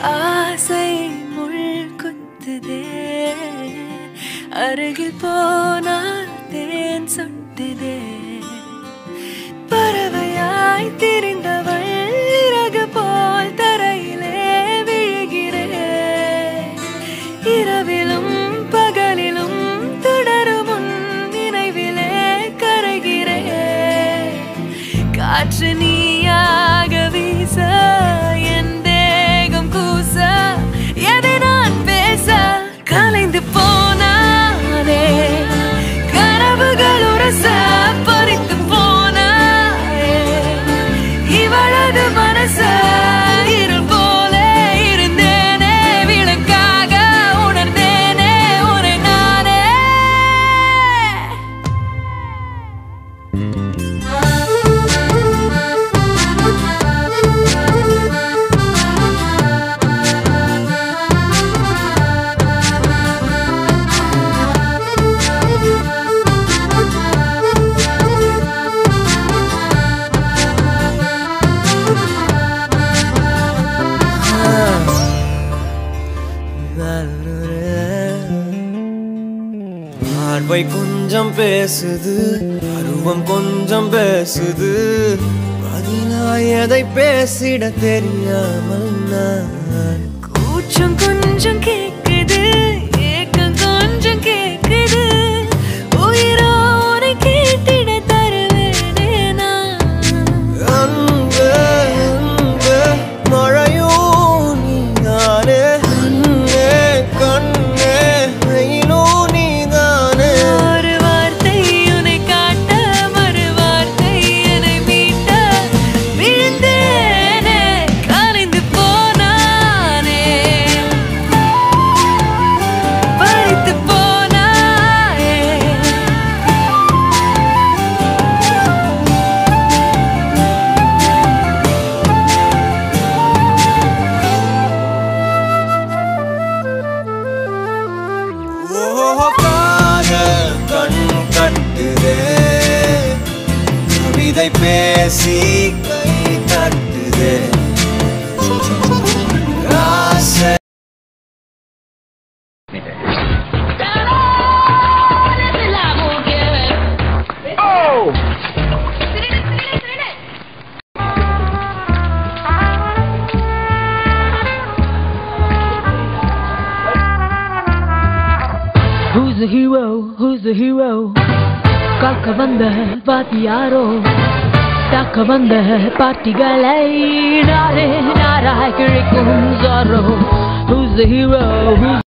ஆசை முள் குத்துதே. அருகில் போனால் தேன் சொட்டுதே. பார்வை கொஞ்சம் பேசுது அருவம் கொஞ்சம் பேசுது. பதிலாய் எதை பேசிட தெரியாமல் நான். கூச்சம் கொஞ்சம் கேட்க கவிதை பேசி கை தட்டுதே ஆசை Who's the hero? Who's the hero? ಕಾಕಬಂದಹ ಬಾತಿಯಾರೋ ಕಾಕಬಂದಹ ಪಾರ್ಟಿಗಳೈ ನಾರೆ ನಾರಾಯ ಕಿಳಿಕುಂ ಜಾರೋ Who's the hero? Who's